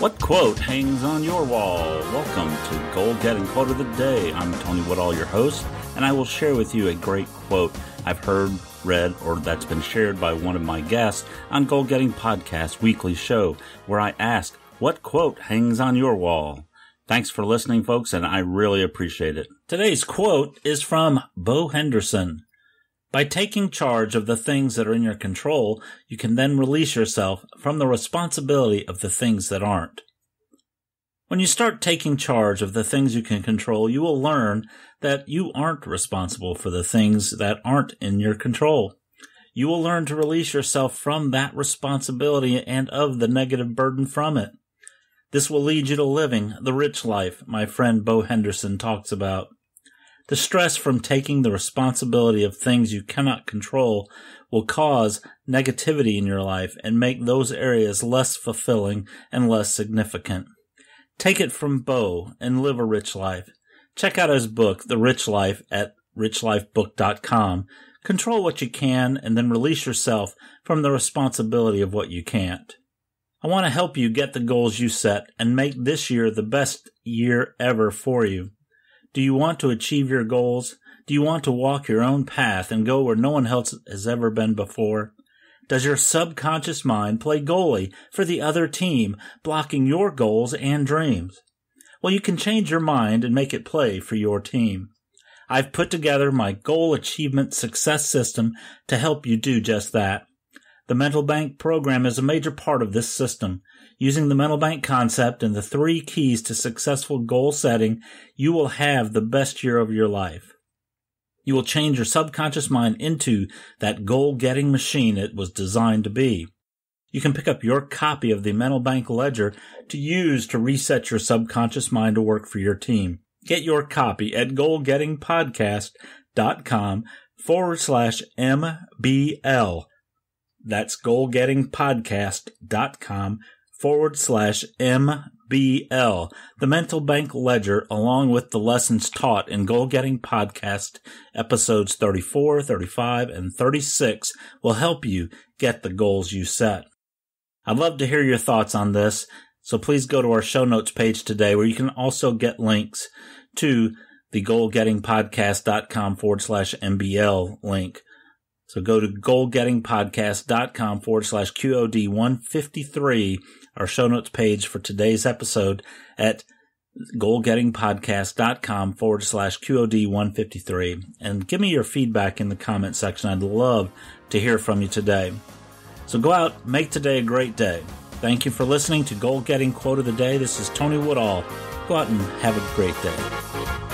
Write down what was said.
What quote hangs on your wall? Welcome to Goal Getting Quote of the Day. I'm Tony Woodall, your host, and I will share with you a great quote I've heard, read, or that's been shared by one of my guests on Goal Getting Podcast weekly show, where I ask, What quote hangs on your wall? Thanks for listening, folks, and I really appreciate it. Today's quote is from Beau Henderson. By taking charge of the things that are in your control, you can then release yourself from the responsibility of the things that aren't. When you start taking charge of the things you can control, you will learn that you aren't responsible for the things that aren't in your control. You will learn to release yourself from that responsibility and of the negative burden from it. This will lead you to living the rich life my friend Beau Henderson talks about. The stress from taking the responsibility of things you cannot control will cause negativity in your life and make those areas less fulfilling and less significant. Take it from Beau and live a rich life. Check out his book, The Rich Life, at richlifebook.com. Control what you can and then release yourself from the responsibility of what you can't. I want to help you get the goals you set and make this year the best year ever for you. Do you want to achieve your goals? Do you want to walk your own path and go where no one else has ever been before? Does your subconscious mind play goalie for the other team, blocking your goals and dreams? Well, you can change your mind and make it play for your team. I've put together my goal achievement success system to help you do just that. The Mental Bank program is a major part of this system. Using the mental bank concept and the three keys to successful goal setting, you will have the best year of your life. You will change your subconscious mind into that goal getting machine it was designed to be. You can pick up your copy of the Mental Bank Ledger to use to reset your subconscious mind to work for your team. Get your copy at goalgettingpodcast.com forward slash MBL. That's goalgettingpodcast.com forward slash MBL. The Mental Bank Ledger, along with the lessons taught in Goal Getting Podcast episodes 34, 35, and 36 will help you get the goals you set. I'd love to hear your thoughts on this, so please go to our show notes page today where you can also get links to the goalgettingpodcast.com forward slash MBL link. So go to goalgettingpodcast.com forward slash QOD 153 our show notes page for today's episode at goalgettingpodcast.com forward slash QOD 153 and give me your feedback in the comment section. I'd love to hear from you today. So go out, make today a great day. Thank you for listening to Goal Getting Quote of the Day. This is Tony Woodall. Go out and have a great day.